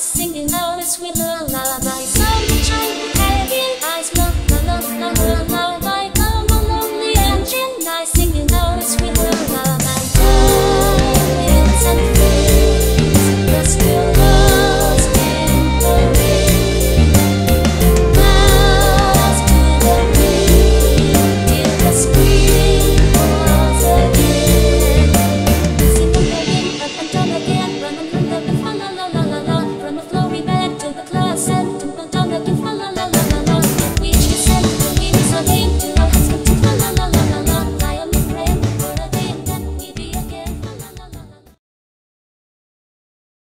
sing